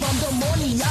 from the morning.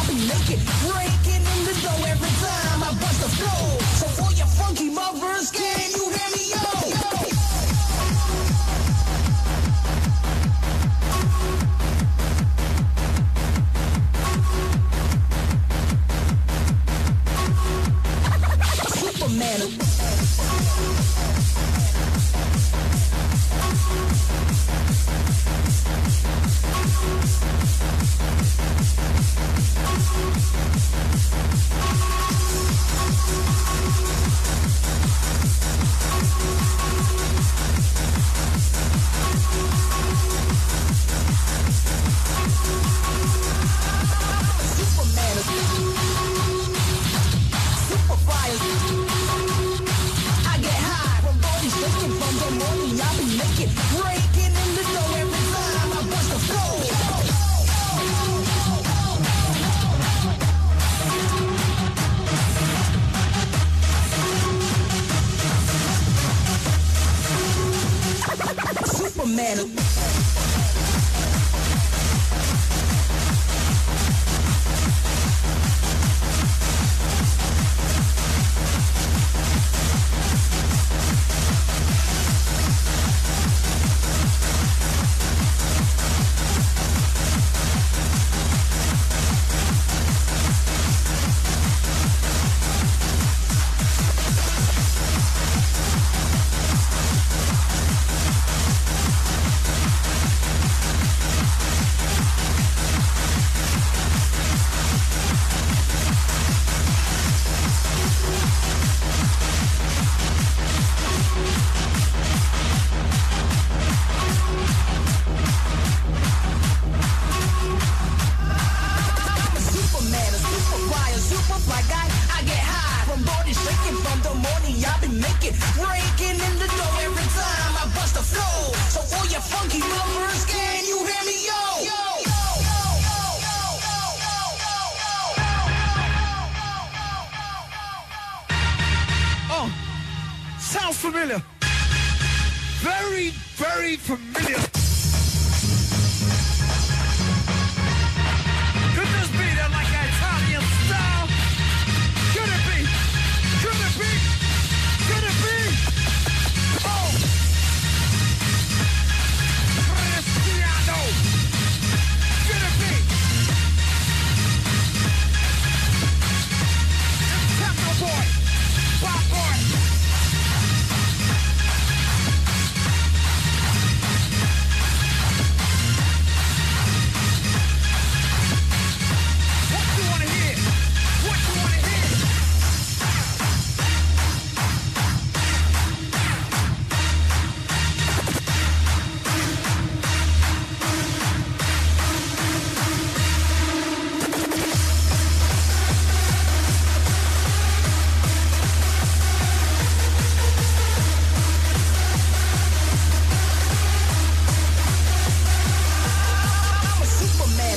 man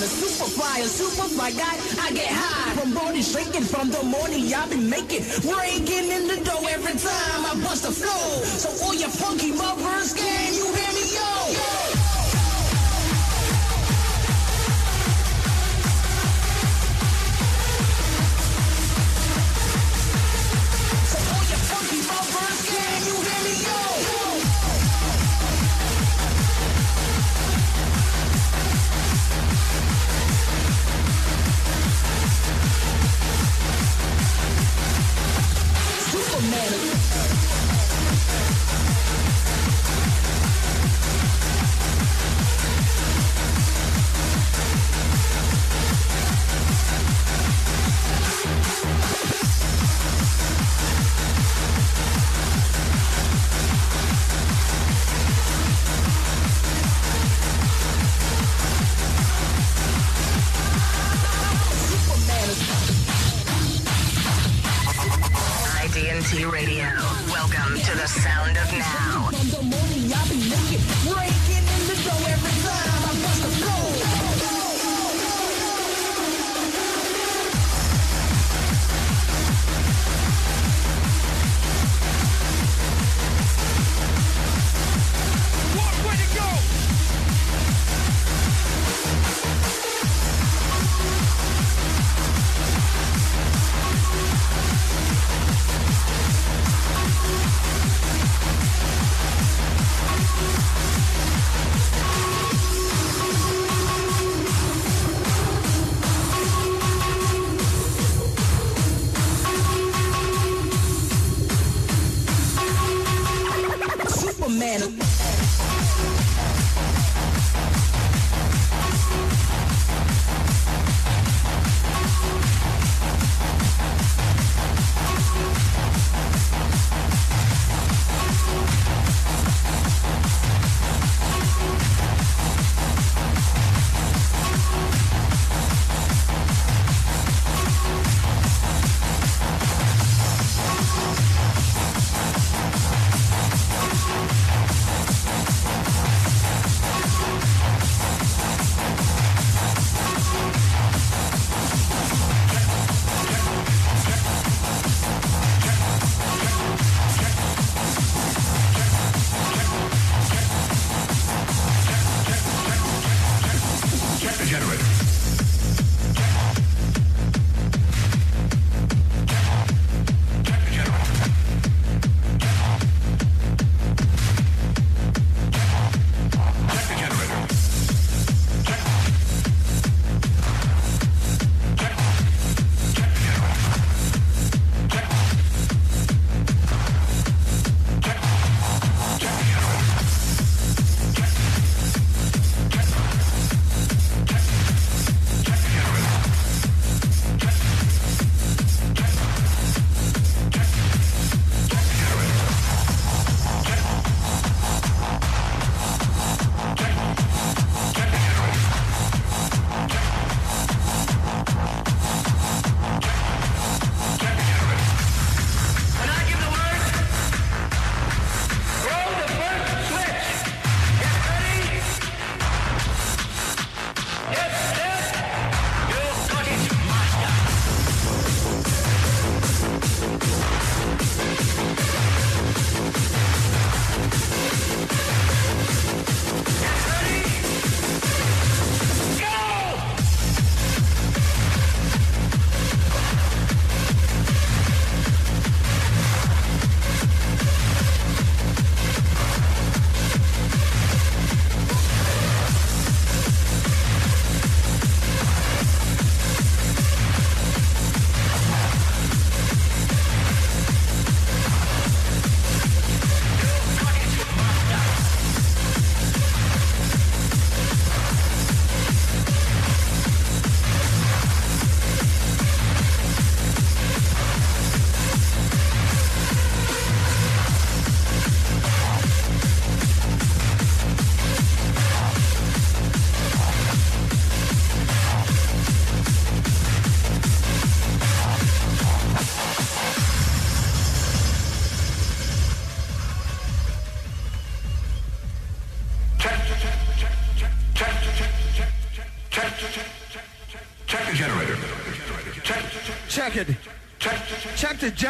a super fly, a super fly guy. I get high from morning shaking from the morning I been making. Breaking in the dough every time I bust a flow. So all your funky mothers, can you hear me? Yo! yo. Dance. sound of now.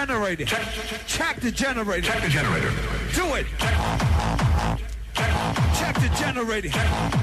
generator. Check. Check the generator. Check the generator. Do it. Check, Check the generator. Check.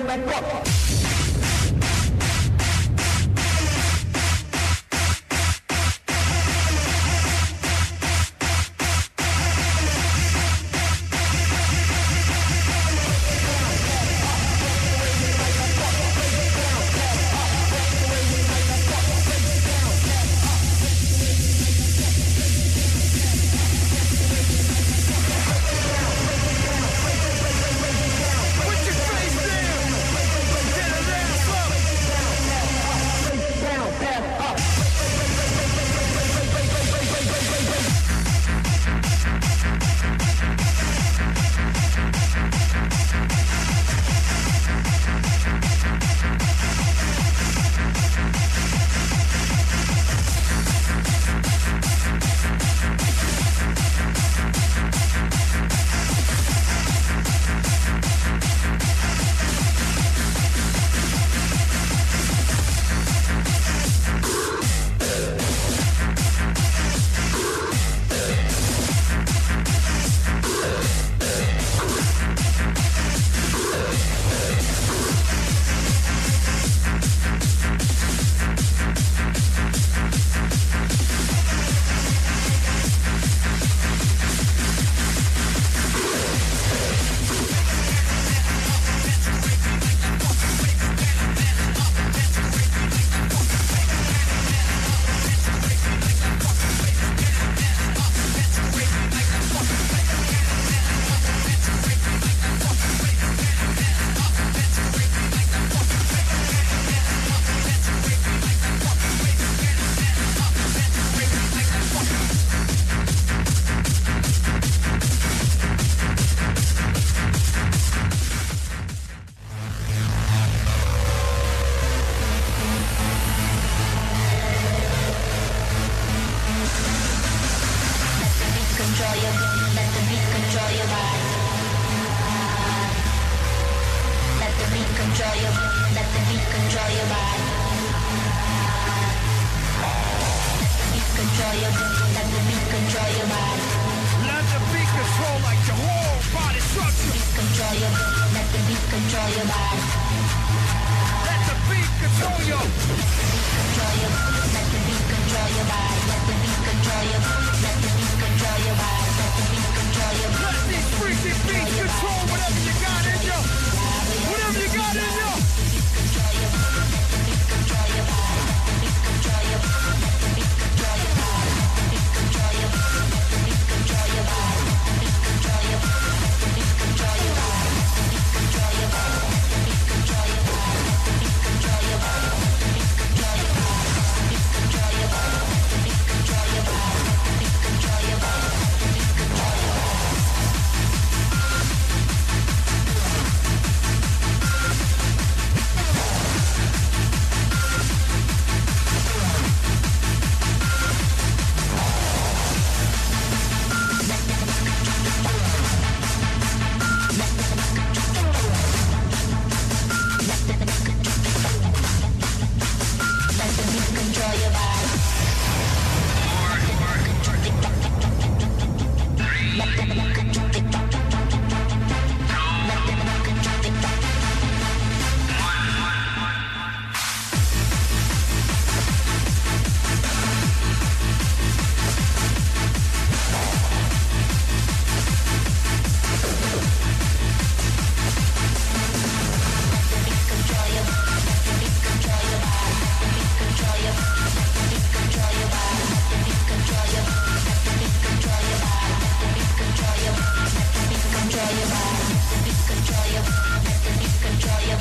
Like that fuck. Control your body. Let the beat control your, let the beat control your body. Let the beat control like your whole body structure. Beat control your, let the beat control your body. Let the beat control you. Control your, let the beat control your body. Let the beat control your, let the beat control your body. Let the beat control your. Let these freaky beats control whatever you got in you. Let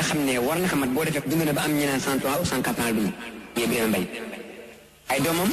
nga xam ne war na boo defee dund na ba am ñu naan cent trois ou cent quatre ans dund mbay ay doomam?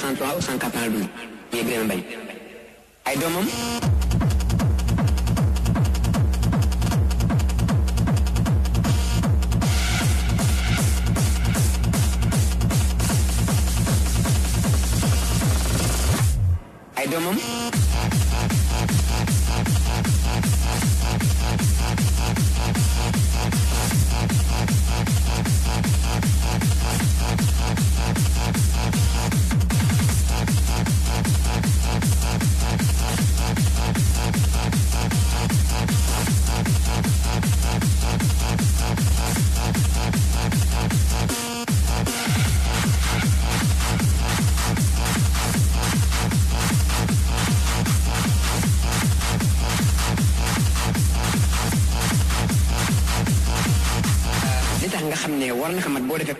sans toi ou sans capable.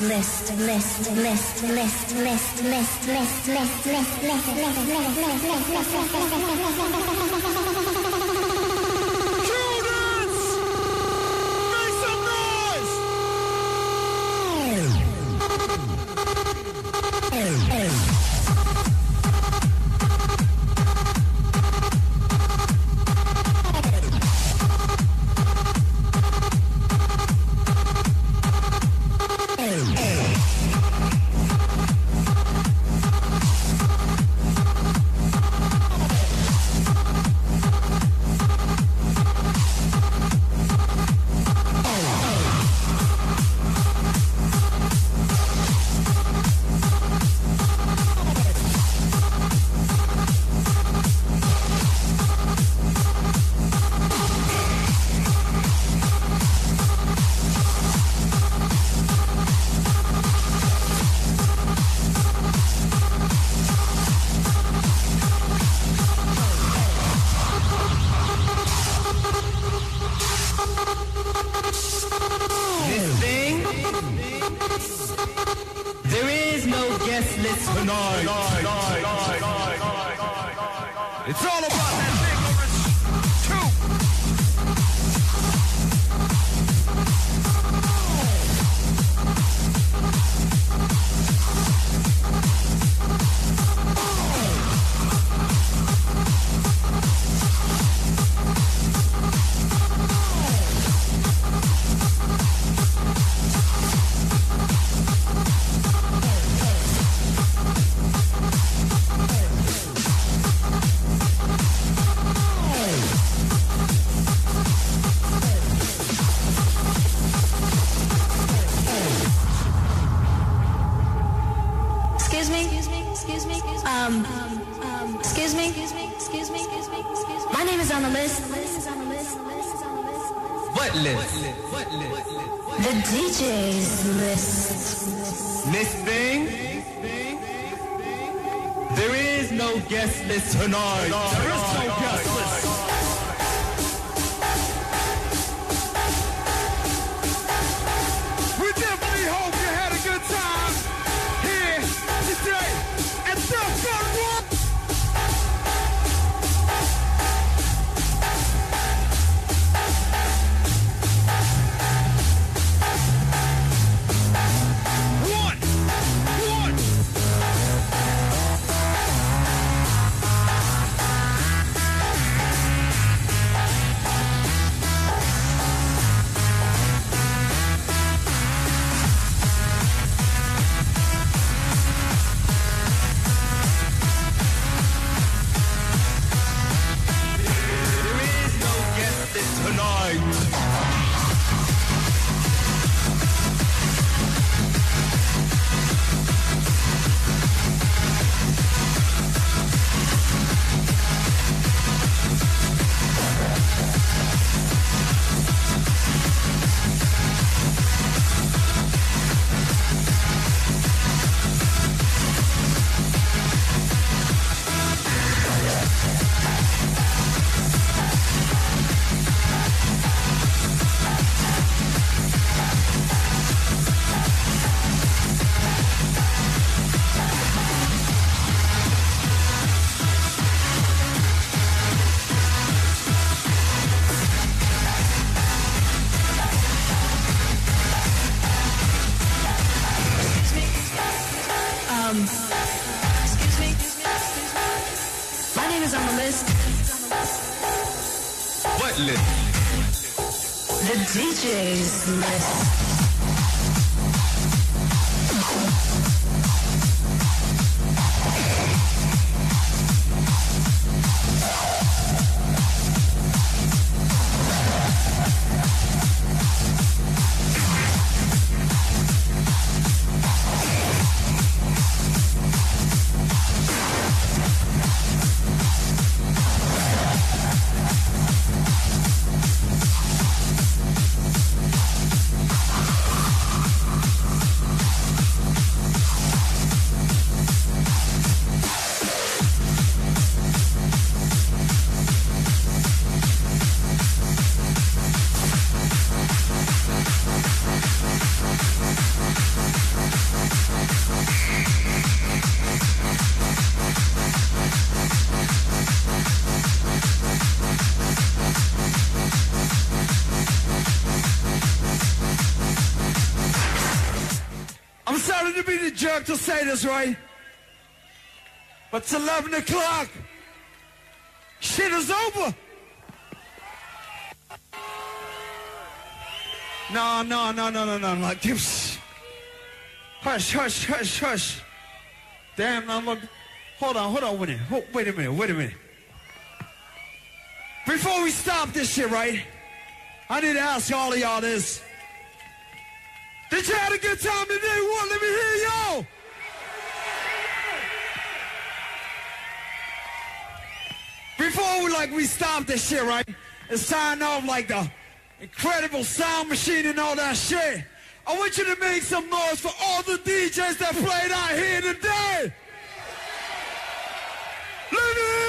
list, list, list, list, list, list, list, list, list, list, Make jerk to say this, right? But it's 11 o'clock. Shit is over. No, no, no, no, no, no, no. Hush, hush, hush, hush. Damn, no, look. Hold on, hold on, wait a minute. Wait a minute, wait a minute. Before we stop this shit, right? I need to ask all of y'all this. Did you have a good time today? What? Let me hear y'all. Before we like we stop this shit, right? And sign off like the incredible sound machine and all that shit. I want you to make some noise for all the DJs that played out here today. Let me